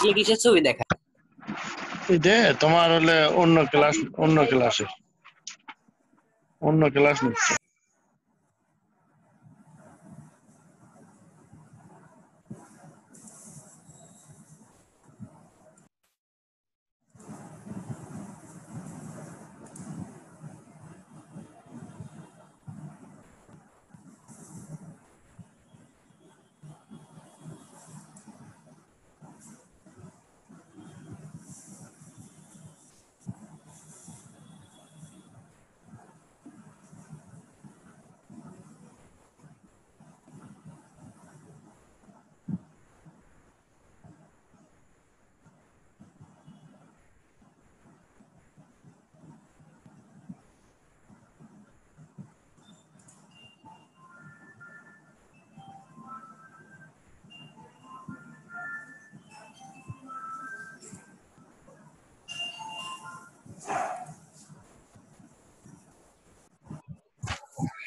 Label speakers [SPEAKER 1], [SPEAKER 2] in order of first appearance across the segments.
[SPEAKER 1] কি ছবি দেখা
[SPEAKER 2] তোমার হলে অন্য ক্লাস অন্য ক্লাসে অন্য ক্লাস নিচ্ছে।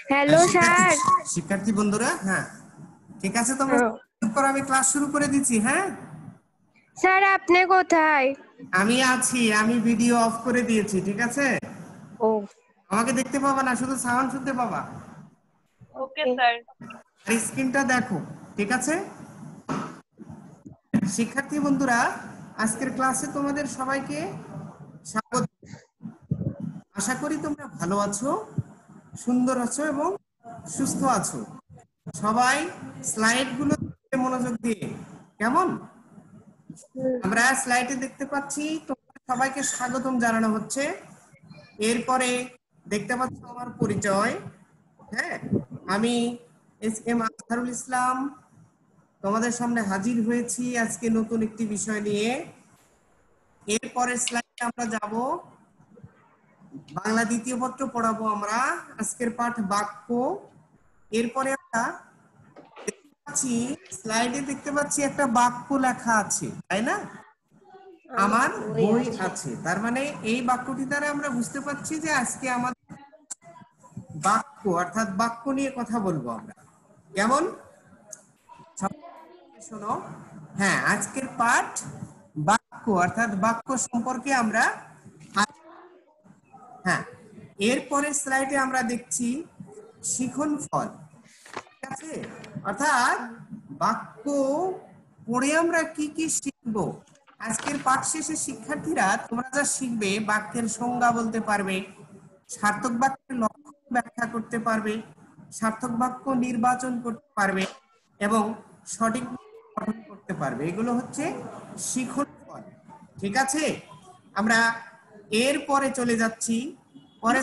[SPEAKER 3] Hello sir.
[SPEAKER 4] শিক্ষার্থী বন্ধুরা হ্যাঁ। ঠিক আছে তোমরা
[SPEAKER 3] হ্যাঁ।
[SPEAKER 4] চুপ করো, আমি ক্লাস শুরু করে দিচ্ছি হ্যাঁ?
[SPEAKER 3] স্যার আপনি কোথায়?
[SPEAKER 4] আমি আছি আমি ভিডিও অফ করে দিয়েছি ঠিক আছে?
[SPEAKER 3] ও।
[SPEAKER 4] আমাকে দেখতে পাবা না শুধু সাউন্ড শুনতে পাবা।
[SPEAKER 5] Okay sir.
[SPEAKER 4] আর স্ক্রিনটা দেখো ঠিক আছে? শিক্ষার্থী বন্ধুরা আজকের ক্লাসে তোমাদের সবাইকে স্বাগত। আশা করি তোমরা ভালো আছো। সুন্দর আছো এবং সুস্থ আছো। সবাই স্লাইডগুলো মনোযোগ দিয়ে। কেমন? আমরা স্লাইডে দেখতে পাচ্ছি, তোমাদের সবাইকে স্বাগতম জানানো হচ্ছে। এরপরে দেখতে পাচ্ছ আমার পরিচয়। হ্যাঁ আমি এস এম আজহারুল ইসলাম। তোমাদের সামনে হাজির হয়েছি আজকে নতুন একটি বিষয় নিয়ে। এরপরে স্লাইডে আমরা যাব। বাংলা দ্বিতীয় পত্র পড়াবো আমরা। আজকের পাঠ বাক্য। এরপরে আমরা দেখতে পাচ্ছি স্লাইডে দেখতে পাচ্ছি একটা বাক্য লেখা আছে তাই না? আমার বই আছে। তার মানে এই বাক্যটি দ্বারা আমরা বুঝতে পারছি যে আজকে আমাদের বাক্য অর্থাৎ বাক্য নিয়ে কথা বলব আমরা। কেমন? শোনো। হ্যাঁ আজকের পাঠ বাক্য অর্থাৎ বাক্য সম্পর্কে আমরা হ্যাঁ এরপরে স্লাইডে আমরা দেখছি শিখন ফল। ঠিক আছে? অর্থাৎ বাক্য পড়ে আমরা কি কি শিখব? আজকের পাঠ শেষে শিক্ষার্থীরা তোমরা যা শিখবে, বাক্যের সংজ্ঞা বলতে পারবে, সার্থক বাক্যের লক্ষণ ব্যাখ্যা করতে পারবে, সার্থক বাক্য নির্বাচন করতে পারবে এবং সঠিক গঠন করতে পারবে। এগুলো হচ্ছে শিখন ফল। ঠিক আছে? আমরা এর পরে চলে যাচ্ছি। পরে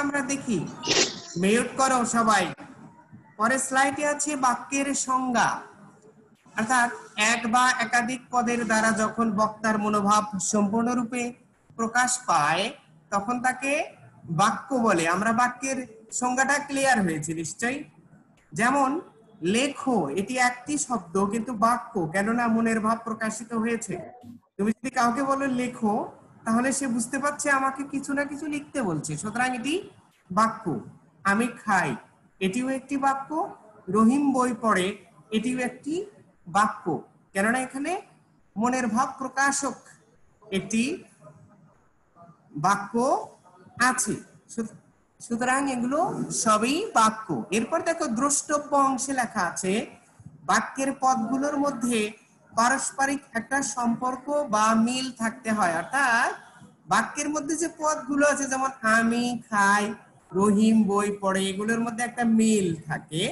[SPEAKER 4] আমরা দেখি। মিউট করো সবাই। পরের স্লাইডে আছে বাক্যের সংজ্ঞা। অর্থাৎ এক বা একাধিক পদের দ্বারা যখন বক্তার মনোভাব সম্পূর্ণরূপে প্রকাশ পায়, তখন তাকে বাক্য বলে। আমরা বাক্যের সংজ্ঞাটা ক্লিয়ার হয়েছে নিশ্চয়ই? যেমন, লেখো, এটি একটি শব্দ, কিন্তু বাক্য, কেননা মনের ভাব প্রকাশিত হয়েছে। তুমি যদি কাউকে বলো লেখো তাহলে সে বুঝতে পারছে আমাকে কিছু না কিছু লিখতে বলছে। সুতরাং এটি বাক্য। আমি খাই, এটিও একটি বাক্য। রহিম বই পড়ে, এটিও একটি বাক্য। কেননা এখানে মনের ভাব প্রকাশক একটি বাক্য আছে। সুতরাং এগুলো সবই বাক্য। এরপর দেখো, দ্রষ্টব্য অংশে লেখা আছে, বাক্যের পদগুলোর মধ্যে পারস্পরিক একটা সম্পর্ক বা মিল থাকতে হয়। অর্থাৎ বাক্যের মধ্যে যে পদগুলো আছে, যেমন আমি, খাই, রহিম, বই, পড়ে, এগুলোর মধ্যে একটা মিল থাকে,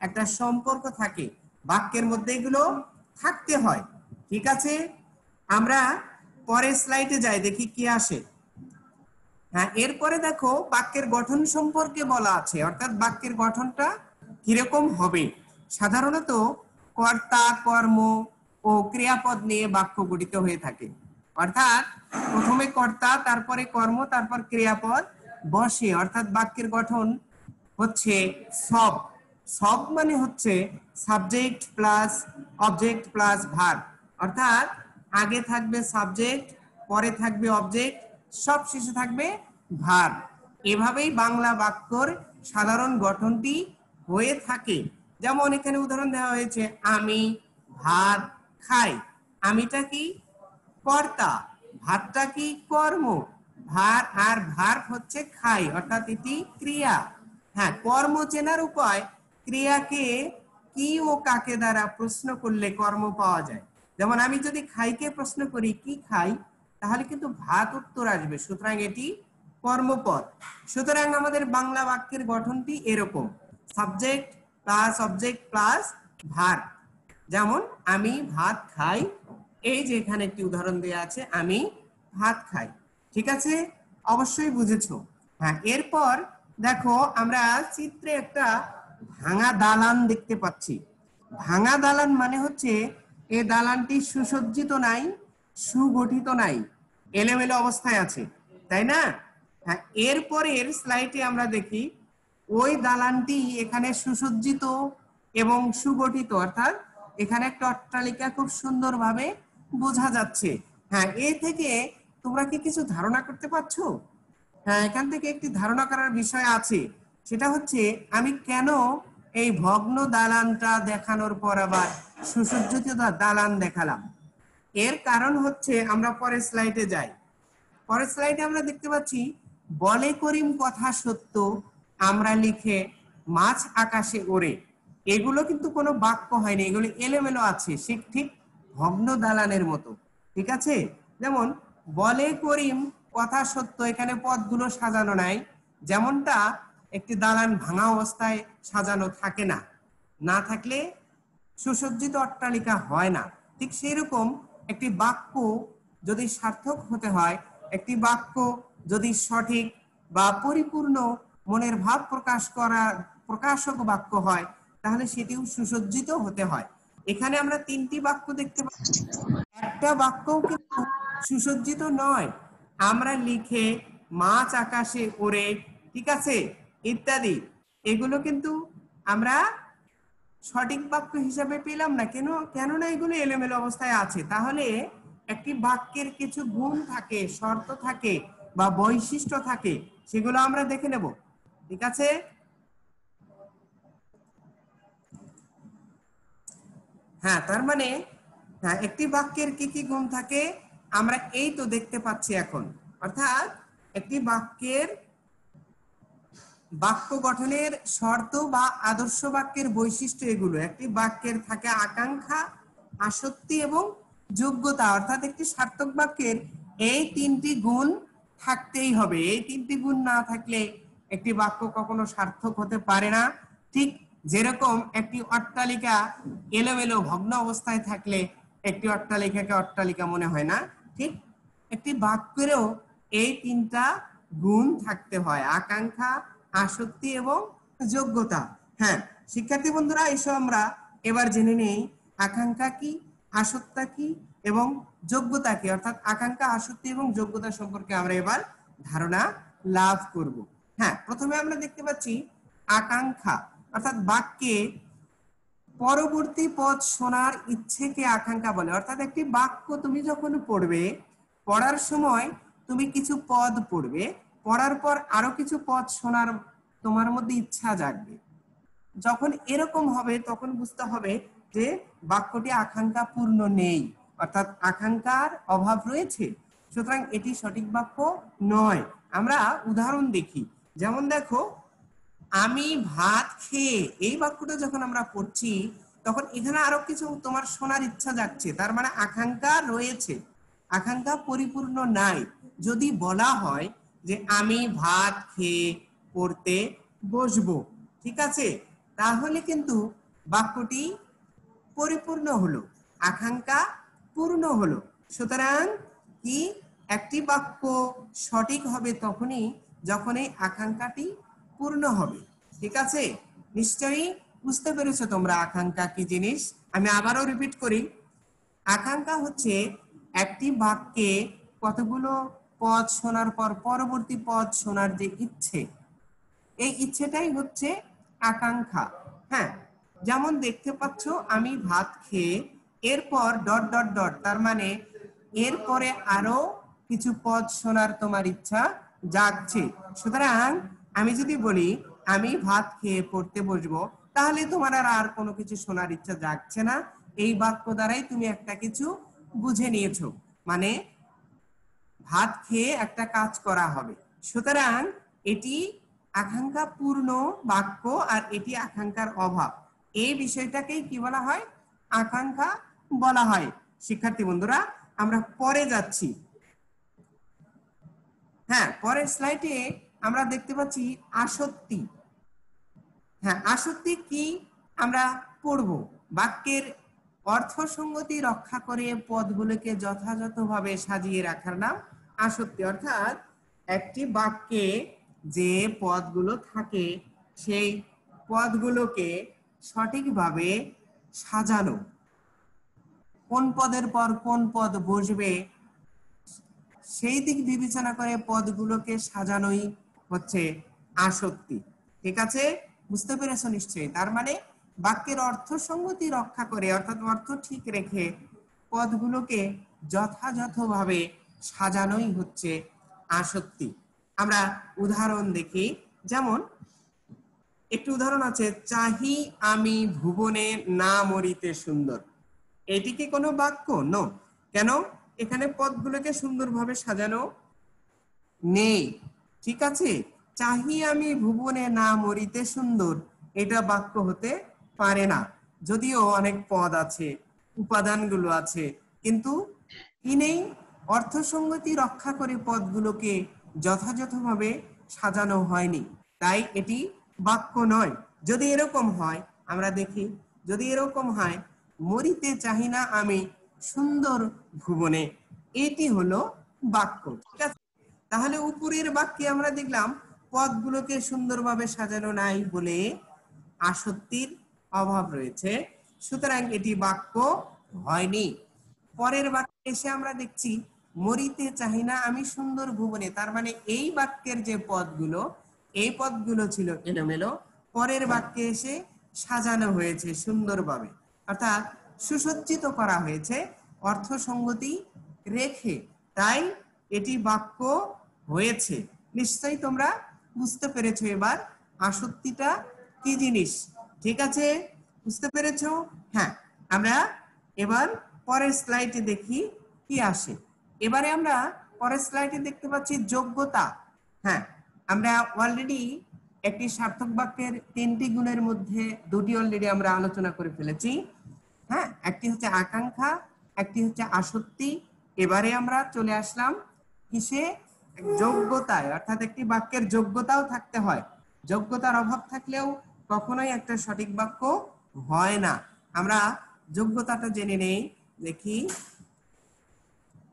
[SPEAKER 4] একটা সম্পর্ক থাকে। বাক্যের মধ্যে এগুলো থাকতে হয়। ঠিক আছে? আমরা পরের স্লাইডে যাই, দেখি কি আসে। হ্যাঁ এরপরে দেখো বাক্যের গঠন সম্পর্কে বলা আছে। অর্থাৎ বাক্যের গঠনটা কীরকম হবে? সাধারণত কর্তা, কর্ম ও ক্রিয়াপদ নিয়ে বাক্য গঠিত হয়ে থাকে। অর্থাৎ প্রথমে কর্তা, তারপরে কর্ম, তারপর ক্রিয়াপদ বসে। অর্থাৎ বাক্যের গঠন হচ্ছে সব। সব মানে হচ্ছে subject plus object plus verb. অর্থাৎ আগে থাকবে সাবজেক্ট, পরে থাকবে অবজেক্ট, সব শেষে থাকবে ভার। এভাবেই বাংলা বাক্যর সাধারণ গঠনটি হয়ে থাকে। যেমন এখানে উদাহরণ দেওয়া হয়েছে, আমি ভাত খাই। আমিটা কি কর্তা? ভাতটা কি কর্ম? ভার আর ভার হচ্ছে খাই, অর্থাৎ এটি ক্রিয়া। হ্যাঁ কর্ম চেনার উপায়, ক্রিয়াকে কি ও কাকে দ্বারা প্রশ্ন করলে কর্ম পাওয়া যায়? যেমন আমি যদি খাইকে প্রশ্ন করি, কি খাই? তাহলে কিন্তু ভাত উত্তর আসবে, সুতরাং এটি কর্মপদ। সুতরাং আমাদের বাংলা বাক্যের গঠনটি এরকম। Subject plus object plus verb. যেমন আমি ভাত খাই, এই যে এখানে একটি উদাহরণ দেওয়া আছে, আমি ভাত খাই, ঠিক আছে? অবশ্যই বুঝেছ। হ্যাঁ এরপর দেখো আমরা চিত্রে একটা ভাঙা দালান দেখতে পাচ্ছি। ভাঙা দালান মানে হচ্ছে এই দালানটি সুসজ্জিত নাই, সুগঠিত নাই, এলোমেলো অবস্থায় আছে, তাই না? হ্যাঁ এরপরের স্লাইডে আমরা দেখি ওই দালানটি এখানে সুসজ্জিত এবং সুগঠিত, অর্থাৎ এখানে একটা অট্টালিকা খুব সুন্দরভাবে বোঝা যাচ্ছে। হ্যাঁ এ থেকে তোমরা কি কিছু ধারণা করতে পারছ? হ্যাঁ এখান থেকে একটি ধারণা করার বিষয় আছে। সেটা হচ্ছে, আমি কেন এই ভগ্ন দালানটা দেখানোর পর আবার সুসজ্জিত দালান দেখালাম? এর কারণ হচ্ছে, আমরা পরের স্লাইডে যাই। পরের স্লাইডে আমরা দেখতে পাচ্ছি, বলে করিম কথা সত্য, আমরা লিখে মাছ আকাশে ওড়ে। এগুলো কিন্তু কোনো বাক্য হয়নি, এগুলো এলোমেলো আছে, ঠিক ঠিক ভগ্ন দালানের মতো, ঠিক আছে? যেমন, বলে করিম কথা সত্য, এখানে পদগুলো সাজানো নাই, যেমনটা একটি দালান ভাঙা অবস্থায় সাজানো থাকে না না থাকলে সুসজ্জিত অট্টালিকা হয় না, ঠিক সেই রকম একটি বাক্য যদি সার্থক হতে হয়, একটি বাক্য যদি সঠিক বা পরিপূর্ণ মনের ভাব প্রকাশ করা প্রকাশক বাক্য হয় তাহলে সেটিও সুসজ্জিত হতে হয়। এখানে আমরা তিনটি বাক্য দেখতে পাচ্ছি। একটা বাক্যও কিন্তু সুসজ্জিত নয়। আমরা লিখে, মাছ আকাশে ওড়ে, ঠিক আছে? ইত্যাদি। এগুলো কিন্তু আমরা সঠিক বাক্য হিসাবে পেলাম না। কেন, কেননা এগুলো এলোমেলো অবস্থায় আছে। তাহলে একটি বাক্যের কিছু গুণ থাকে, শর্ত থাকে বা বৈশিষ্ট্য থাকে, সেগুলো আমরা দেখে নেব। ঠিক আছে? হ্যাঁ তার মানে হ্যাঁ একটি বাক্যের কি কি গুণ থাকে, আমরা এই তো দেখতে পাচ্ছি এখন। অর্থাৎ, একটি বাক্যের বাক্য গঠনের শর্ত বা আদর্শ বাক্যের বৈশিষ্ট্য এগুলো। একটি বাক্যের থাকে আকাঙ্ক্ষা, আসক্তি এবং যোগ্যতা। অর্থাৎ, একটি সার্থক বাক্যের এই তিনটি গুণ থাকতেই হবে। এই তিনটি গুণ না থাকলে একটি বাক্য কখনো সার্থক হতে পারে না। ঠিক যেরকম একটি অট্টালিকা এলোমেলো ভগ্ন অবস্থায় থাকলে একটি অট্টালিকাকে অট্টালিকা মনে হয় না, ঠিক? একটি বাক্যেরও এই তিনটা গুণ থাকতে হয়, আকাঙ্ক্ষা, আসক্তি এবং যোগ্যতা। হ্যাঁ শিক্ষার্থী বন্ধুরা এসব আমরা এবার জেনে নেই আকাঙ্ক্ষা কি, আসক্তা কি এবং যোগ্যতা কি। অর্থাৎ আকাঙ্ক্ষা, আসক্তি এবং যোগ্যতা সম্পর্কে আমরা এবার ধারণা লাভ করব। হ্যাঁ প্রথমে আমরা দেখতে পাচ্ছি আকাঙ্ক্ষা। অর্থাৎ বাক্যে পরবর্তী পদ শোনার ইচ্ছেকে আকাঙ্ক্ষা বলে। অর্থাৎ একটি বাক্য তুমি যখন পড়বে, পড়ার সময় তুমি কিছু পদ পড়বে, পড়ার পর আরও কিছু পদ শোনার তোমার মধ্যে ইচ্ছা জাগবে। যখন এরকম হবে, তখন বুঝতে হবে যে বাক্যটি আকাঙ্ক্ষা পূর্ণ নেই, অর্থাৎ আকাঙ্ক্ষার অভাব রয়েছে। সুতরাং এটি সঠিক বাক্য নয়। আমরা উদাহরণ দেখি। যেমন দেখো আমি ভাত খেয়ে এই বাক্যটা যখন আমরা পড়ছি, তখন এখানে আরও কিছু তোমার শোনার ইচ্ছা যাচ্ছে তার মানে আকাঙ্ক্ষা রয়েছে। আকাঙ্ক্ষা পরিপূর্ণ নাই। যদি বলা হয় যে আমি ভাত খেয়ে পড়তে বসবো, ঠিক আছে? তাহলে কিন্তু বাক্যটি পরিপূর্ণ হলো, আকাঙ্ক্ষা পূর্ণ হলো। সুতরাং কি একটি বাক্য সঠিক হবে তখনই যখন এই আকাঙ্ক্ষাটি পূর্ণ হবে। ঠিক আছে? নিশ্চয়ই বুঝতে পেরেছ তোমরা আকাঙ্ক্ষা কি জিনিস? আমি আবারও রিপিট করি। আকাঙ্ক্ষা হচ্ছে একটি বাক্যে কতগুলো পদ শোনার পর পরবর্তী পদ শোনার যে ইচ্ছে, এই ইচ্ছেটাই হচ্ছে আকাঙ্ক্ষা। হ্যাঁ যেমন দেখতে পাচ্ছ, আমি ভাত খেয়ে এরপর ডট ডট ডট, তার মানে এরপরে আরও কিছু পদ শোনার তোমার ইচ্ছা জাগছে। সুতরাং আমি যদি বলি, আমি ভাত খেয়ে পড়তে বসবো, তাহলে তোমার আর আর কোনো কিছু শোনার ইচ্ছা জাগছে না। এই বাক্য দ্বারাই তুমি একটা কিছু বুঝে নিয়েছো। মানে ভাত খেয়ে একটা কাজ করা হবে। সুতরাং এটি আকাঙ্ক্ষা পূর্ণ বাক্য আর এটি আকাঙ্ক্ষার অভাব। এই বিষয়টাকেই কি বলা হয়? আকাঙ্ক্ষা বলা হয়। শিক্ষার্থী বন্ধুরা, আমরা পরে যাচ্ছি। হ্যাঁ পরের স্লাইডে আমরা দেখতে পাচ্ছি আসক্তি। হ্যাঁ আসক্তি কি আমরা পড়ব? বাক্যের অর্থ সঙ্গতি রক্ষা করে পদগুলোকে যথাযথভাবে সাজিয়ে রাখার নাম আসক্তি। অর্থাৎ একটি বাক্যে যে পদগুলো থাকে, সেই পদগুলোকে সঠিকভাবে সাজানো। কোন পদের পর কোন পদ বসবে, সেই দিক বিবেচনা করে পদগুলোকে সাজানোই হচ্ছে আসক্তি। ঠিক আছে? বুঝতে পেরেছ নিশ্চয়ই? তার মানে বাক্যের অর্থ সঙ্গতি রক্ষা করে, অর্থাৎ অর্থ ঠিক রেখে পদগুলোকে যথাযথভাবে সাজানোই হচ্ছে আসক্তি। আমরা উদাহরণ দেখি। যেমন, একটি উদাহরণ আছে, চাহি আমি ভুবনে না মরিতে সুন্দর। এটি কি কোনো বাক্য? নো কেন? এখানে পদগুলোকে সুন্দরভাবে সাজানো নেই। ঠিক আছে? চাহি আমি ভুবনে না মরিতে সুন্দর। এটা বাক্য হতে পারে না। যদিও অনেক পদ আছে, উপাদানগুলো আছে, কিন্তু কি নেই। অর্থসঙ্গতি রক্ষা করে পদগুলোকে যথাযথভাবে সাজানো হয়নি। তাই এটি বাক্য নয়। যদি এরকম হয়, আমরা দেখি, যদি এরকম হয়, মরিতে চাহি না আমি সুন্দর ভুবনে। এটি হলো বাক্য। ঠিক আছে? তাহলে উপরের বাক্যে আমরা দেখলাম, পদগুলোকে সুন্দরভাবে সাজানো নাই বলে আসক্তির অভাব রয়েছে। সুতরাং এটি বাক্য হয়নি। পরের বাক্যে এসে আমরা দেখছি, মরিতে চাহি না আমি সুন্দর ভুবনে। তার মানে এই বাক্যের যে পদগুলো, এই পদগুলো ছিল এলোমেলো। পরের বাক্যে এসে সাজানো হয়েছে সুন্দরভাবে। অর্থাৎ সুসজ্জিত করা হয়েছে অর্থ সঙ্গতি রেখে। তাই এটি বাক্য হয়েছে। নিশ্চয়ই তোমরা বুঝতে পেরেছ এবার আসক্তিটা কি জিনিস? ঠিক আছে? বুঝতে পেরেছ? হ্যাঁ আমরা এবার পরের স্লাইডে দেখি কি আসে। এবারে আমরা পরের স্লাইডে দেখতে পাচ্ছি যোগ্যতা। হ্যাঁ আমরা অলরেডি একটি সার্থক বাক্যের তিনটি গুণের মধ্যে দুটি অলরেডি আমরা আলোচনা করে ফেলেছি। হ্যাঁ একটি হচ্ছে আকাঙ্ক্ষা, একটি হচ্ছে আসক্তি। এবারে আমরা চলে আসলাম কিসে? যোগ্যতায়, অর্থাৎ একটি বাক্যের যোগ্যতাও থাকতে হয়। যোগ্যতার অভাব থাকলেও কখনোই একটা সঠিক বাক্য হয় না। আমরা যোগ্যতাটা জেনে নেই, দেখি।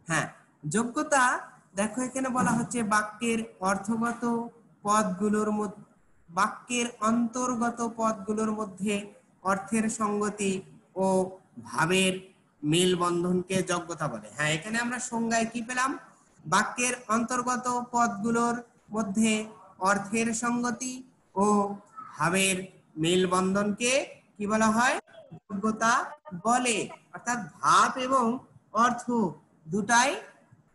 [SPEAKER 4] হ্যাঁ যোগ্যতা, দেখো এখানে বলা হচ্ছে বাক্যের অর্থগত পদগুলোর মধ্যে, বাক্যের অন্তর্গত পদগুলোর মধ্যে অর্থের সঙ্গতি ও ভাবের মিল বন্ধনকে যোগ্যতা বলে। হ্যাঁ এখানে আমরা সংজ্ঞায় কি পেলাম? বাক্যের অন্তর্গত পদগুলোর মধ্যে অর্থের সঙ্গতি ও ভাবের মেলবন্ধনকে কি বলা হয়? যোগ্যতা বলে। অর্থাৎ ভাব এবং অর্থ দুটাই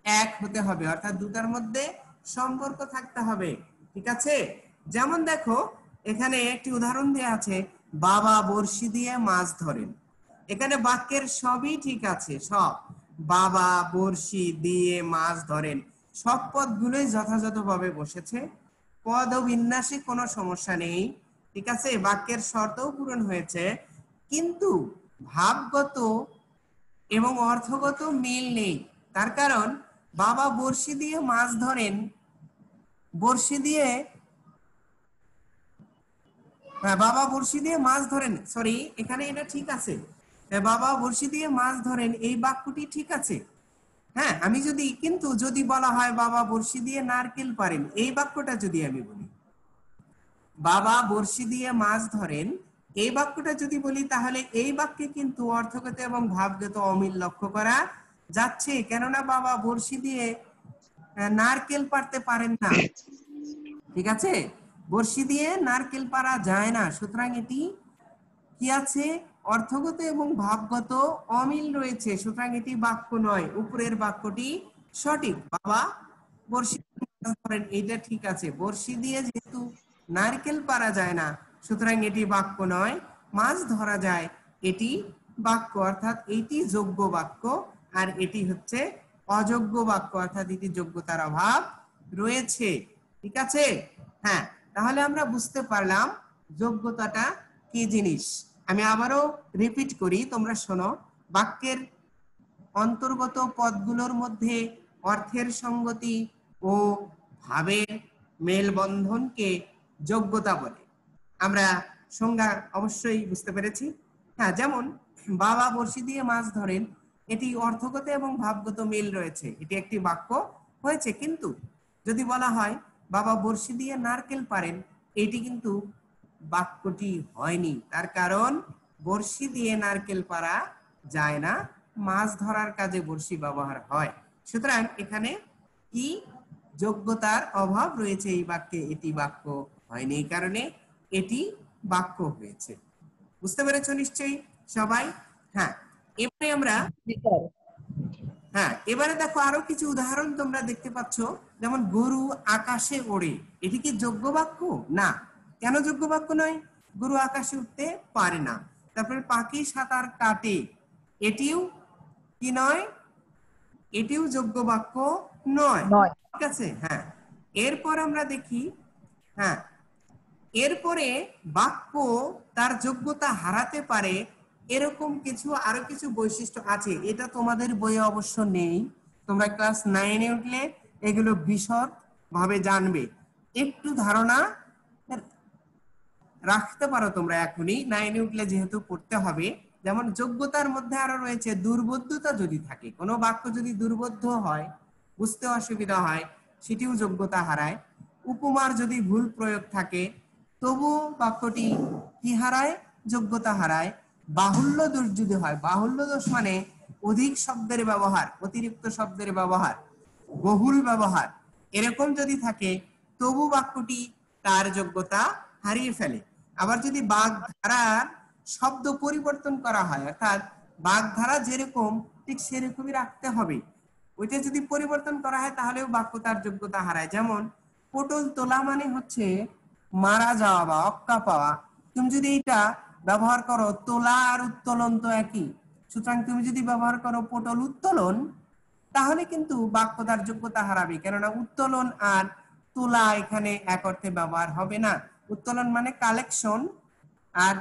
[SPEAKER 4] এক হতে হবে। অর্থাৎ দুটার মধ্যে সম্পর্ক থাকতে হবে। ঠিক আছে? যেমন দেখো, এখানে একটি উদাহরণ দেওয়া আছে, বাবা বড়শি দিয়ে মাছ ধরেন। এখানে বাক্যের সবই ঠিক আছে, সব। বাবা বড়শি দিয়ে মাছ ধরেন। সব পদগুলোই যথাযথভাবে বসেছে। পদ ও বিন্যাসে কোনো সমস্যা নেই। ঠিক আছে, বাক্যের শর্তও পূরণ হয়েছে। কিন্তু ভাবগত এবং অর্থগত মিল নেই। তার কারণ, বাবা বড়শি দিয়ে মাছ ধরেন। বড়শি দিয়ে হ্যাঁ বাবা বড়শি দিয়ে মাছ ধরেন। সরি এখানে এটা ঠিক আছে। বাবা বড়শি দিয়ে মাছ ধরেন, এই বাক্যটি ঠিক আছে? হ্যাঁ আমি যদি, কিন্তু যদি বলা হয় বাবা বড়শি দিয়ে নারকেল পারেন, এই বাক্যটা যদি আমি বলি। বাবা বড়শি দিয়ে মাছ ধরেন, এই বাক্যটা যদি বলি, তাহলে এই বাক্যে কিন্তু অর্থগত এবং ভাবগত অমিল লক্ষ্য করা যাচ্ছে, কেননা বাবা বড়শি দিয়ে নারকেল পারতে পারেন না। ঠিক আছে? বড়শি দিয়ে নারকেল পারা যায় না। সুতরাং এটি কি আছে? অর্থগত এবং ভাবগত অমিল রয়েছে। সুতরাং এটি বাক্য নয়, উপরের বাক্যটি সঠিক। বাবা মাছ ধরেন এটা ঠিক আছে। বড়শি দিয়ে যেহেতু নারকেল পারা যায় না, সুতরাং এটি বাক্য নয়, মাছ ধরা যায়, এটি বাক্য। অর্থাৎ এটি যোগ্য বাক্য আর এটি হচ্ছে অযোগ্য বাক্য। অর্থাৎ এটি যোগ্যতার অভাব রয়েছে। ঠিক আছে? হ্যাঁ তাহলে আমরা বুঝতে পারলাম যোগ্যতাটা কি জিনিস। আমি আবারও রিপিট করি, তোমরা শোনো। বাক্যের অন্তর্গত পদগুলোর মধ্যে অর্থের সঙ্গতি ও ভাবের মেলবন্ধনকে যোগ্যতা বলে। আমরা সংজ্ঞা অবশ্যই বুঝতে পেরেছি। হ্যাঁ যেমন, বাবা বড়শি দিয়ে মাছ ধরেন, এটি অর্থগত এবং ভাবগত মিল রয়েছে। এটি একটি বাক্য হয়েছে, কিন্তু যদি বলা হয়, বাবা বড়শি দিয়ে নারকেল পারেন এটি কিন্তু বাক্যটি হয়নি। তার কারণ বড়শি দিয়ে নারকেল পারা যায় না মাছ ধরার কাজে বড়শি ব্যবহার হয়। সুতরাং এখানে কি যোগ্যতার অভাব রয়েছে এই বাক্যে এটি বাক্য হয়নি এই কারণে এটি বাক্য হয়েছে। বুঝতে পেরেছ নিশ্চয়ই সবাই? হ্যাঁ এবারে আমরা হ্যাঁ এবারে দেখো আরও কিছু উদাহরণ তোমরা দেখতে পাচ্ছ। যেমন গরু আকাশে ওড়ে এটি কি যোগ্য বাক্য? না। কেন যোগ্য বাক্য নয়? গুরু আকাশে উঠতে পারে না। তারপরে পাখি সাঁতার কাটে। এটিও কি নয়? এটিও যোগ্য বাক্য নয়। ঠিক আছে? হ্যাঁ। এরপর আমরা দেখি হ্যাঁ। এরপরে বাক্য তার যোগ্যতা হারাতে পারে এরকম কিছু আরও কিছু বৈশিষ্ট্য আছে। এটা তোমাদের বইয়ে অবশ্য নেই। তোমরা ক্লাস নাইনে উঠলে এগুলো বিশদ ভাবে জানবে। একটু ধারণা রাখতে পারো তোমরা এখনই। নাইনে উঠলে যেহেতু পড়তে হবে, যেমন যোগ্যতার মধ্যে আরও রয়েছে, দুর্বোধ্যতা যদি থাকে, কোনো বাক্য যদি দুর্বোধ্য হয়, বুঝতে অসুবিধা হয়, সেটিও যোগ্যতা হারায়। উপমার যদি ভুল প্রয়োগ থাকে, তবু বাক্যটি কি হারায়? যোগ্যতা হারায়। বাহুল্য দোষ যদি হয়, বাহুল্য দোষ মানে অধিক শব্দের ব্যবহার, অতিরিক্ত শব্দের ব্যবহার, বহুল ব্যবহার, এরকম যদি থাকে, তবু বাক্যটি তার যোগ্যতা হারিয়ে ফেলে। আবার যদি বাগধারার শব্দ পরিবর্তন করা হয়, অর্থাৎ বাগধারা যেরকম, ঠিক সেরকমই রাখতে হবে। ওইটা যদি পরিবর্তন করা হয়, তাহলেও বাক্য তার যোগ্যতা হারায়। যেমন, পটল তোলা মানে হচ্ছে মারা যাওয়া বা অক্কা পাওয়া। তুমি যদি এটা ব্যবহার করো, তোলা আর উত্তোলন তো একই। সুতরাং তুমি যদি ব্যবহার করো পটল উত্তোলন, তাহলে কিন্তু বাক্য তার যোগ্যতা হারাবে। কেননা উত্তোলন আর তোলা এখানে এক অর্থে ব্যবহার হবে না। উত্তোলন মানে কালেকশন আর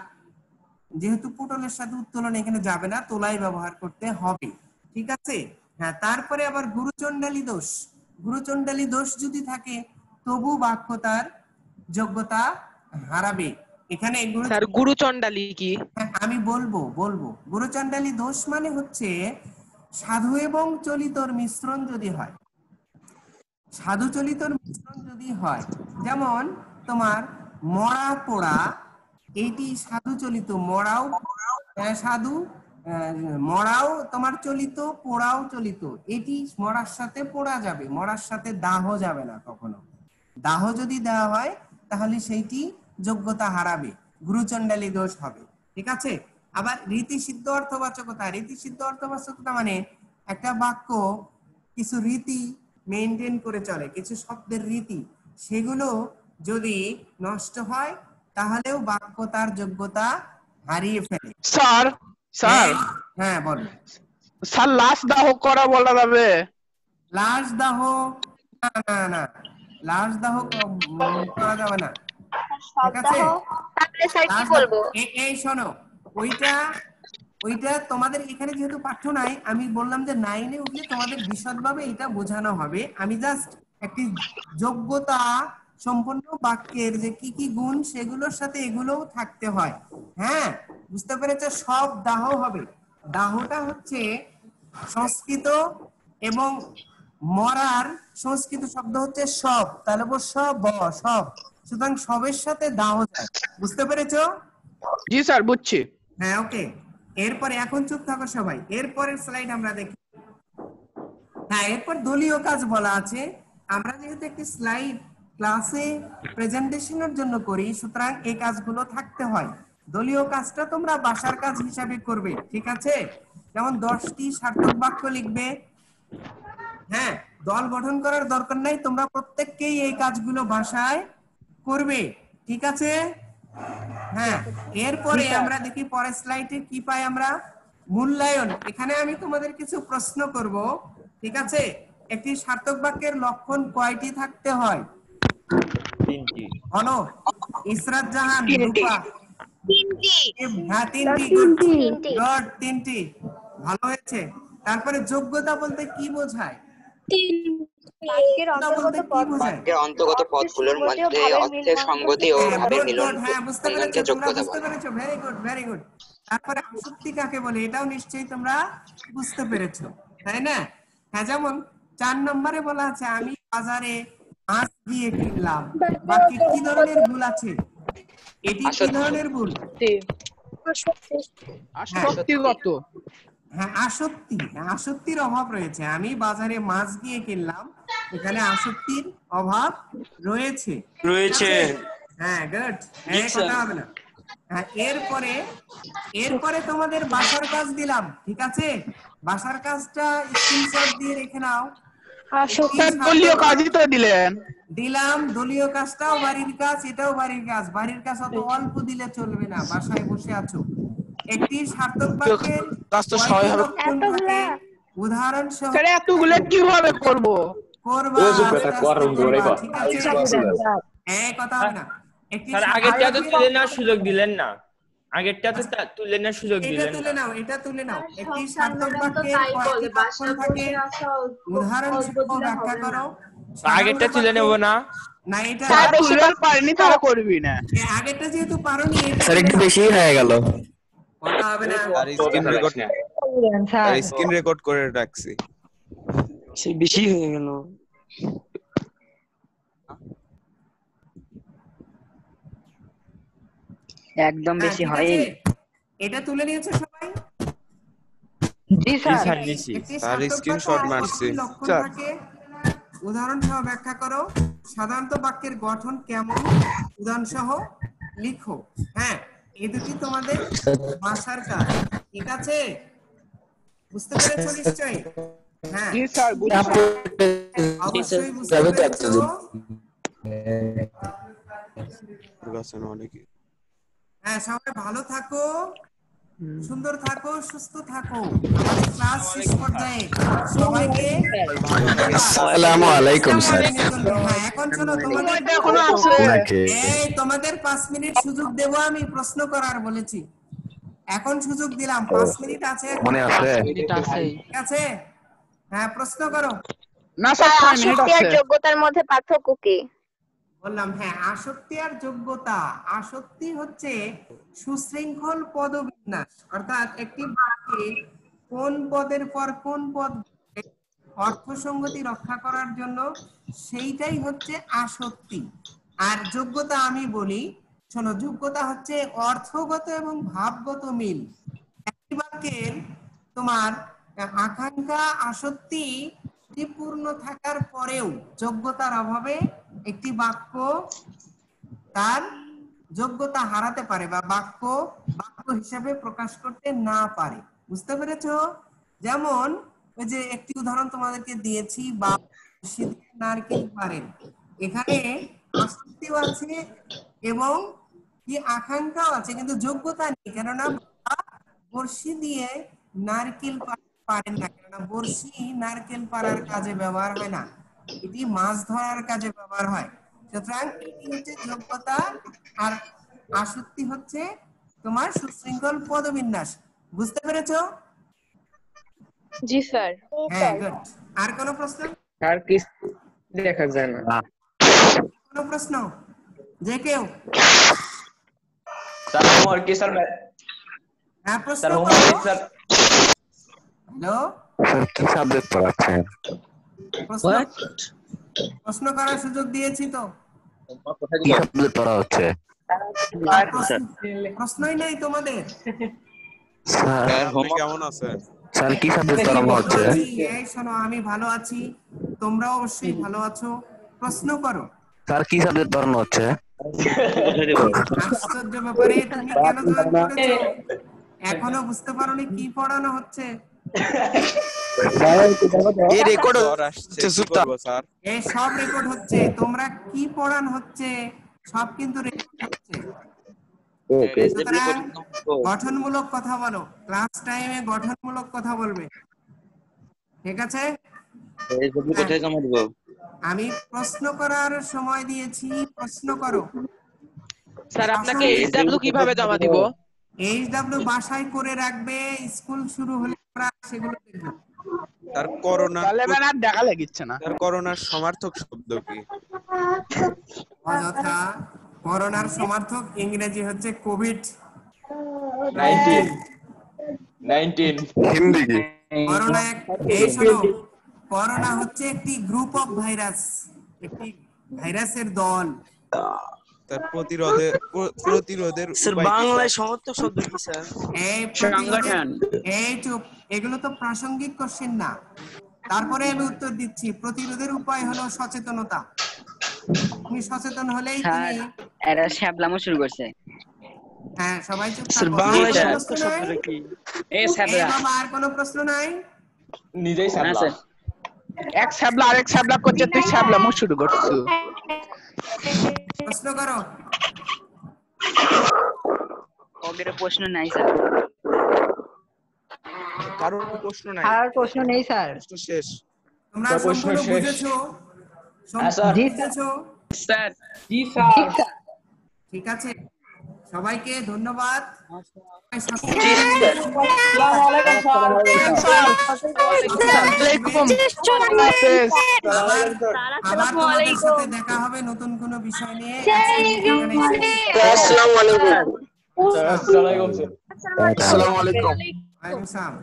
[SPEAKER 4] যেহেতু পটলের সাথে উত্তোলন এখানে যাবে না তোলাই ব্যবহার করতে হবে ঠিক আছে? হ্যাঁ তারপরে আবার গুরুচণ্ডালী দোষ। গুরুচণ্ডালী দোষ যদি থাকে তবু বাক্য তার যোগ্যতা হারাবে। এখানে গুরু
[SPEAKER 1] স্যার গুরুচণ্ডালী কি?
[SPEAKER 4] হ্যাঁ, আমি বলব বলব। গুরুচণ্ডালী দোষ মানে হচ্ছে সাধু এবং চলিতর মিশ্রণ যদি হয় সাধু চলিতর মিশ্রণ যদি হয় যেমন তোমার মরা পোড়া এইটি সাধু চলিত মরাও সাধু মরাও তোমার চলিত, পোড়াও চলিত। এটি মরার সাথে পোড়া যাবে, মরার সাথে দাহ যাবে না কখনো। দাহ যদি দেওয়া হয়, তাহলে সেইটি যোগ্যতা হারাবে, গুরুচণ্ডালী দোষ হবে। ঠিক আছে? আবার রীতি সিদ্ধ অর্থবাচকতা রীতি সিদ্ধ অর্থবাচকতা মানে একটা বাক্য কিছু রীতি মেনটেন করে চলে, কিছু শব্দের রীতি, সেগুলো যদি নষ্ট হয় তাহলেও বাক্য তার যোগ্যতা হারিয়ে ফেলে।
[SPEAKER 1] Sir sir.
[SPEAKER 4] হ্যাঁ বলো
[SPEAKER 1] স্যার লাশ দাহ করা বলা যাবে।
[SPEAKER 4] লাশ দাহ না না না। লাশ দাহ করা যাবে না। ঠিক আছে?
[SPEAKER 3] তাহলে স্যার কি বলব?
[SPEAKER 4] এই শোনো ওইটা ওইটা তোমাদের এখানে যেহেতু পাঠ্য নাই আমি বললাম যে নাইনে উঠলে তোমাদের বিশদভাবে এটা বোঝানো হবে। আমি জাস্ট একটি যোগ্যতা সম্পন্ন বাক্যের যে কি কি গুণ সেগুলোর সাথে এগুলোও থাকতে হয়। হ্যাঁ? বুঝতে পেরেছ? সব দাহ হবে। দাহটা হচ্ছে সংস্কৃত এবং মরার সংস্কৃত শব্দ হচ্ছে সব। তাহলে সব ব সব সুতরাং সবের সাথে দাহ যায়। বুঝতে পেরেছ?
[SPEAKER 1] জি স্যার বুঝছি।
[SPEAKER 4] হ্যাঁ ওকে। এরপরে এখন চুপ থাকো সবাই। এরপরের স্লাইড আমরা দেখি। হ্যাঁ এরপর দলীয় কাজ বলা আছে। আমরা যেহেতু একটি স্লাইড ক্লাসে প্রেজেন্টেশনের জন্য করি সুতরাং এই কাজগুলো থাকতে হয়। দলীয় কাজটা তোমরা বাসার কাজ হিসাবে করবে ঠিক আছে? যেমন দশটি সার্থক বাক্য লিখবে। হ্যাঁ দল গঠন করার দরকার নাই তোমরা প্রত্যেককেই এই কাজগুলো বাসায় করবে ঠিক আছে? হ্যাঁ এরপরে আমরা দেখি পরের স্লাইডে কি পাই আমরা? মূল্যায়ন এখানে আমি তোমাদের কিছু প্রশ্ন করব ঠিক আছে? একটি সার্থক বাক্যের লক্ষণ কয়টি থাকতে হয়?
[SPEAKER 6] তিনটি।
[SPEAKER 4] বলো ইসরাত জাহান। রূপা। হ্যাঁ তিনটি। গুড তিনটি। ভালো হয়েছে। তারপরে যোগ্যতা বলতে কি বোঝায়?
[SPEAKER 3] বাক্যের
[SPEAKER 4] যোগ্যতা বলতে কি বোঝায়?
[SPEAKER 7] বাক্যের অন্তর্গত পদগুলোর মধ্যে অর্থের সঙ্গতি ও
[SPEAKER 4] হ্যাঁ,
[SPEAKER 7] ভাবের মিলন
[SPEAKER 4] good, হ্যাঁ বুঝতে পেরেছ
[SPEAKER 7] বন্ধনকে
[SPEAKER 4] তোমরা
[SPEAKER 7] যোগ্যতা বলে।
[SPEAKER 4] ভেরি গুড ভেরি গুড তারপরে আসক্তি কাকে বলে? এটাও নিশ্চয়ই তোমরা বুঝতে পেরেছ তাই না? হ্যাঁ যেমন চার নম্বরে বলা আছে আমি বাজারে মাছ দিয়ে কিনলাম। বাকি কি ধরনের ভুল আছে? এটি কি ধরনের ভুল?
[SPEAKER 1] আসক্তিগত
[SPEAKER 4] হ্যাঁ আসক্তি। হ্যাঁ, আসক্তির অভাব রয়েছে। আমি বাজারে মাছ দিয়ে কিনলাম। এখানে আসক্তির অভাব রয়েছে।
[SPEAKER 6] রয়েছে।
[SPEAKER 4] হ্যাঁ গুড। হ্যাঁ কথা হবে না। হ্যাঁ এরপরে এরপরে তোমাদের বাসার কাজ দিলাম ঠিক আছে? বাসার কাজটা স্ক্রিনশট দিয়ে রেখে নাও।
[SPEAKER 1] স্যার দলীয় কাজই তো দিলেন।
[SPEAKER 4] দিলাম দলীয় কাজটাও বাড়ির কাজ এটাও বাড়ির কাজ। বাড়ির কাজ অত অল্প দিলে চলবে না বাসায় বসে আছো। একটি সার্থক বাক্যের
[SPEAKER 1] কাজ তো সবাই হবে।
[SPEAKER 4] উদাহরণ সহ
[SPEAKER 1] স্যার এতগুলো কীভাবে করব?
[SPEAKER 4] করবা। ঠিক আছে? হ্যাঁ কথা হবে না। একটি
[SPEAKER 6] আগেরটা তো তুলে সুযোগ দিলেন না। আগেরটা তো তুলে নেওয়ার সুযোগ
[SPEAKER 4] এটা
[SPEAKER 6] দিলেন।
[SPEAKER 4] তুলে নাও এটা তুলে নাও। একটি সার্থক বাক্যের কয়টি লক্ষণ থাকে উদাহরণ ব্যাখ্যা করো।
[SPEAKER 6] আগেরটা তুলে নেব না?
[SPEAKER 4] না এটা
[SPEAKER 1] স্যার তুলে পারিনি তারা করবি না।
[SPEAKER 4] এ, আগেরটা যেহেতু পারোনি এটা
[SPEAKER 8] স্যার একটু বেশি হয়ে গেল।
[SPEAKER 4] কথা হবে না।
[SPEAKER 9] আর স্ক্রিন রেকর্ড স্ক্রিন রেকর্ড করে রাখছি।
[SPEAKER 8] সে বেশি হয়ে গেল।
[SPEAKER 7] একদম
[SPEAKER 4] হ্যাঁ, ঠিক আছে? এটা তুলে নিয়েছে সবাই?
[SPEAKER 6] জি স্যার।
[SPEAKER 9] স্যার,
[SPEAKER 4] বাক্যের
[SPEAKER 9] মারছি।
[SPEAKER 1] স্যার।
[SPEAKER 4] উদাহরণ সহ ব্যাখ্যা করো। সাধারণত বাক্যের গঠন কেমন? উদাহরণ সহ লিখো। হ্যাঁ এই দুটি তোমাদের ভাষার কাজ। ঠিক আছে? বুঝতে পেরেছ নিশ্চয়ই? হ্যাঁ।
[SPEAKER 1] জি স্যার বুঝছি
[SPEAKER 4] অবশ্যই বুঝতে পেরেছ। হ্যাঁ সবাই ভালো থাকো। সুন্দর থাকো সুস্থ থাকো। আমাদের ক্লাস শেষ পর্যায়ে সবাইকে
[SPEAKER 8] আসসালামু আলাইকুম স্যার।
[SPEAKER 4] হ্যাঁ এখন শোনো তোমাদের এই তোমাদের পাঁচ মিনিট সুযোগ দেবো আমি প্রশ্ন করার বলেছি। এখন সুযোগ দিলাম পাঁচ মিনিট আছে।
[SPEAKER 8] মনে আছে?
[SPEAKER 4] ঠিক আছে। হ্যাঁ প্রশ্ন করো।
[SPEAKER 1] না স্যার ছয় মিনিট
[SPEAKER 3] আসক্তি আর
[SPEAKER 1] আছে
[SPEAKER 3] যোগ্যতার মধ্যে পার্থক্য কি?
[SPEAKER 4] বললাম হ্যাঁ আসক্তি আর যোগ্যতা। আসক্তি হচ্ছে সুশৃঙ্খল পদবিন্যাস। অর্থাৎ একটি বাক্যে কোন পদের পর কোন পদ অর্থ সঙ্গতি রক্ষা করার জন্য সেইটাই হচ্ছে আসক্তি। আর যোগ্যতা আমি বলি, শোনো, যোগ্যতা হচ্ছে অর্থগত এবং ভাবগত মিল। একটি বাক্যের তোমার আকাঙ্ক্ষা, আসক্তি পূর্ণ থাকার পরেও যোগ্যতার অভাবে একটি বাক্য তার যোগ্যতা হারাতে পারে বা বাক্য বাক্য হিসাবে প্রকাশ করতে না পারে। বুঝতে পেরেছ? যেমন, ওই যে একটি উদাহরণ তোমাদেরকে দিয়েছি বা নারকেল পারেন। এখানে আছে এবং কি আকাঙ্ক্ষাও আছে, কিন্তু যোগ্যতা নেই, কেননা বড়শি দিয়ে নারকেল পারেন না, কেননা বড়শি নারকেল পাড়ার কাজে ব্যবহার হয় না। এটি মাছ ধরার কাজে ব্যবহার হয়। সুতরাং এটি হচ্ছে যোগ্যতা আর আসক্তি হচ্ছে তোমার সুশৃঙ্খল পদবিন্যাস। বুঝতে পেরেছ?
[SPEAKER 5] জি স্যার।
[SPEAKER 4] হ্যাঁ গুড আর কোনো প্রশ্ন?
[SPEAKER 6] কি দেখা যায় না।
[SPEAKER 4] কোনো প্রশ্ন? যে কেউ?
[SPEAKER 6] স্যার হোমওয়ার্ক কি স্যার?
[SPEAKER 4] হ্যাঁ প্রশ্ন
[SPEAKER 6] sir homework sir?
[SPEAKER 4] Hello?
[SPEAKER 8] Sir কি সাবজেক্ট পড়াচ্ছেন?
[SPEAKER 4] প্রশ্ন করার সুযোগ দিয়েছি তো।
[SPEAKER 8] হচ্ছে।
[SPEAKER 4] প্রশ্নই নেই তোমাদের।
[SPEAKER 8] স্যার
[SPEAKER 9] স্যার কেমন আছেন?
[SPEAKER 8] স্যার কি সাবজেক্ট পড়ানো হচ্ছে?
[SPEAKER 4] এই শোনো আমি ভালো আছি। তোমরাও অবশ্যই ভালো আছো। প্রশ্ন করো।
[SPEAKER 8] স্যার কি সাবজেক্ট পড়ানো হচ্ছে?
[SPEAKER 4] আশ্চর্য ব্যাপারে তুমি কেন জয়েন করেছ? এখনও বুঝতে পারোনি কি পড়ানো হচ্ছে।
[SPEAKER 8] এই রেকর্ড
[SPEAKER 9] জ্বর আসছে কি করব স্যার?
[SPEAKER 4] এই সব রেকর্ড হচ্ছে তোমরা কি পড়ান হচ্ছে সব কিন্তু রেকর্ড হচ্ছে। গঠনমূলক কথা বলো ক্লাস টাইমে গঠনমূলক কথা বলবে। ঠিক আছে?
[SPEAKER 7] কোথায় জমা দেবো
[SPEAKER 4] আমি প্রশ্ন করার সময় দিয়েছি প্রশ্ন করো।
[SPEAKER 1] স্যার আপনাকে এইচডব্লিউ কীভাবে জমা দিব?
[SPEAKER 4] এইচডব্লিউ বাসায় করে রাখবে স্কুল শুরু হলে আমরা সেগুলো দেখব।
[SPEAKER 9] তার করোনা
[SPEAKER 1] দেখা লাগিচ্ছে না।
[SPEAKER 9] তার করোনার সমার্থক শব্দ কি?
[SPEAKER 4] অযথা করোনার সমার্থক ইংরেজি হচ্ছে কোভিড
[SPEAKER 6] নাইনটিন নাইনটিন
[SPEAKER 8] হিন্দি কি?
[SPEAKER 4] করোনা এক- এই শোনো করোনা হচ্ছে একটি গ্রুপ অফ ভাইরাস একটি ভাইরাসের দল।
[SPEAKER 9] তার প্রতিরোধে প্রতিরোধের উপায় কি?
[SPEAKER 10] বাংলায় সমর্থক শব্দ কি স্যার?
[SPEAKER 4] এই প্রতিরোধের- এই চুপ এগুলো তো প্রাসঙ্গিক কোশ্চেন না। তারপরে আমি উত্তর দিচ্ছি প্রতিরোধের উপায় হলো সচেতনতা। তুমি সচেতন হলেই
[SPEAKER 7] স্যার
[SPEAKER 4] তুমি
[SPEAKER 7] এরা শ্যাবলামও শুরু করছে।
[SPEAKER 4] হ্যাঁ সবাই চুপ
[SPEAKER 10] স্যার। বাংলায়
[SPEAKER 4] আর কোনো
[SPEAKER 10] সমর্থক
[SPEAKER 4] প্রশ্ন নাই?
[SPEAKER 10] কি?
[SPEAKER 7] এ শ্যাবলা।
[SPEAKER 4] আর কোনো প্রশ্ন নাই?
[SPEAKER 6] নিজেই
[SPEAKER 7] স্যার।
[SPEAKER 1] এক স্যাবলা আরেক স্যাবলা করছে তুই স্যাবলা মু শুরু করছ
[SPEAKER 4] প্রশ্ন করো।
[SPEAKER 7] ওদের প্রশ্ন নাই স্যার।
[SPEAKER 9] কারোর প্রশ্ন নাই।
[SPEAKER 11] আর প্রশ্ন নেই স্যার।
[SPEAKER 9] প্রশ্ন শেষ।
[SPEAKER 4] তোমরা
[SPEAKER 6] প্রশ্ন।
[SPEAKER 4] বুঝেছ?
[SPEAKER 6] হ্যাঁ, স্যার।
[SPEAKER 4] জি বুঝেছ
[SPEAKER 7] স্যার
[SPEAKER 11] ঠিক স্যার।
[SPEAKER 4] ঠিক আছে। সবাইকে ধন্যবাদ। দেখা হবে নতুন কোনো বিষয় নিয়ে
[SPEAKER 6] আসসালামু আলাইকুম। স্যার
[SPEAKER 1] আসসালামু আলাইকুম
[SPEAKER 4] ওয়ালাইকুম আসসালাম।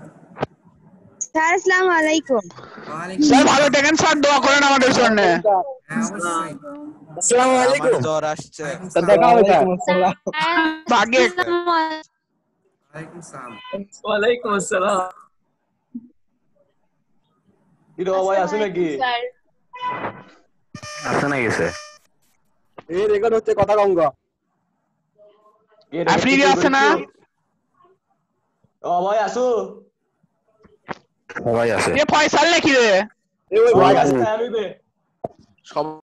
[SPEAKER 3] আলাইকুম
[SPEAKER 4] ওয়ালাইকুম
[SPEAKER 1] স্যার ভালো থাকেন স্যার দোয়া করেন আমাদের জন্য।
[SPEAKER 4] হ্যাঁ, অবশ্যই।
[SPEAKER 9] জ্বর আসছে।
[SPEAKER 4] আসসালাম।
[SPEAKER 1] ভাগ্যে
[SPEAKER 4] ওয়ালাইকুম আসসালাম।
[SPEAKER 6] হিরো ভাই আছে নাকি?
[SPEAKER 8] আছে না গেছে।
[SPEAKER 1] আফ্রিদি আছে না?
[SPEAKER 6] ও ভাই আসো।
[SPEAKER 8] সবাই আছে।
[SPEAKER 1] এ ফয়সাল নাকি রে?
[SPEAKER 6] ভাই আছে আমি বে
[SPEAKER 9] সব